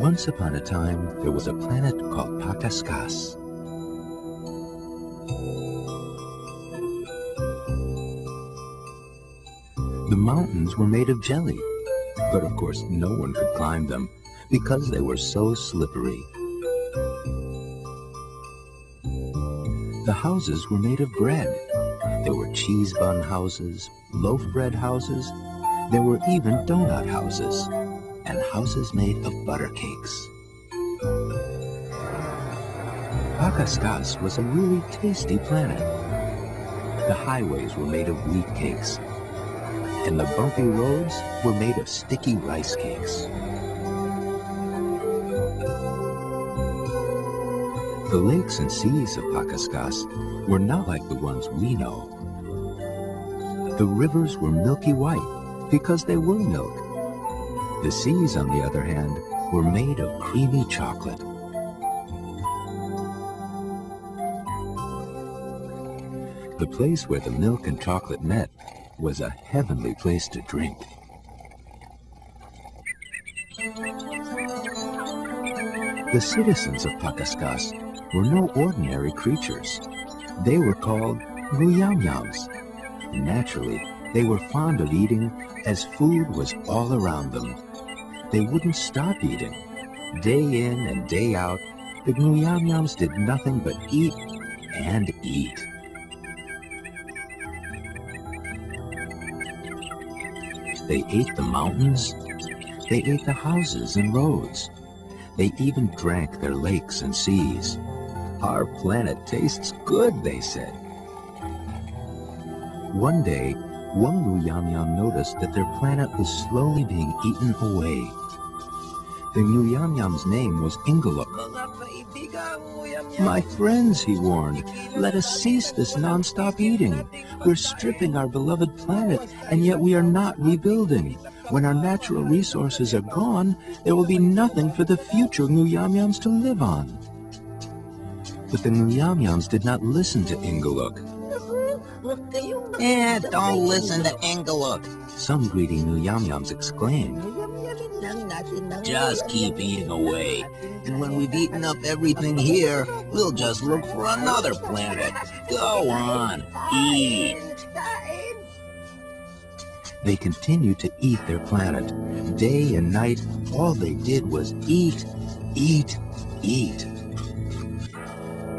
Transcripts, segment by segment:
Once upon a time, there was a planet called Pakaskas. The mountains were made of jelly, but of course no one could climb them because they were so slippery. The houses were made of bread. There were cheese bun houses, loaf bread houses. There were even donut houses and houses made of butter cakes. Pakaskas was a really tasty planet. The highways were made of wheat cakes, and the bumpy roads were made of sticky rice cakes. The lakes and seas of Pakaskas were not like the ones we know. The rivers were milky white because they were milk. The seas, on the other hand, were made of creamy chocolate. The place where the milk and chocolate met was a heavenly place to drink. The citizens of Pakaskas were no ordinary creatures. They were called Nguyamyams. Naturally, they were fond of eating as food was all around them. They wouldn't stop eating. Day in and day out, the Nguyamyams did nothing but eat and eat. They ate the mountains. They ate the houses and roads. They even drank their lakes and seas. Our planet tastes good, they said. One day, one Nguyamyam noticed that their planet was slowly being eaten away. The Nguyamyam's name was Ingaluk. My friends, he warned, let us cease this non-stop eating. We're stripping our beloved planet, and yet we are not rebuilding. When our natural resources are gone, there will be nothing for the future Nguyamyams to live on. But the Nguyamyams did not listen to Ingaluk. Eh, don't listen to Ingaluk. Some greedy Nguyamyams exclaimed. Just keep eating away. And when we've eaten up everything here, we'll just look for another planet. Go on, eat. They continued to eat their planet. Day and night, all they did was eat, eat, eat.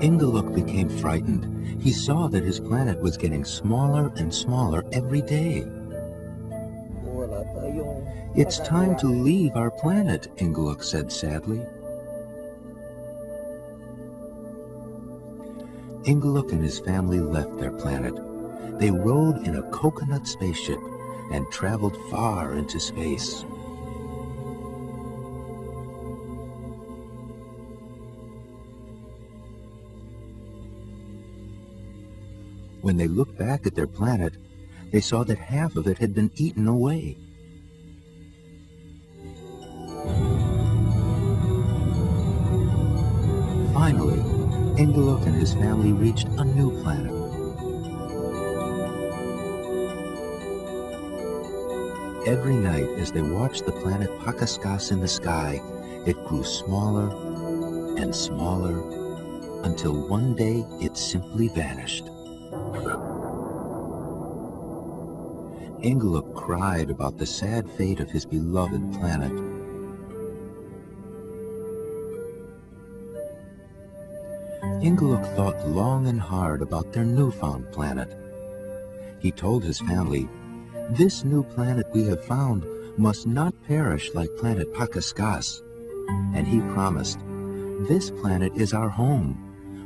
Ingaluk became frightened. He saw that his planet was getting smaller and smaller every day. It's time to leave our planet, Ingaluk said sadly. Ingaluk and his family left their planet. They rode in a coconut spaceship and traveled far into space. When they looked back at their planet, they saw that half of it had been eaten away. Finally, Ingaluk and his family reached a new planet. Every night, as they watched the planet Pakaskas in the sky, it grew smaller and smaller until one day it simply vanished. Ingaluk cried about the sad fate of his beloved planet. Ingaluk thought long and hard about their newfound planet. He told his family, This new planet we have found must not perish like planet Pakaskas. And he promised, This planet is our home.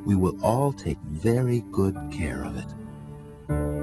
We will all take very good care of it.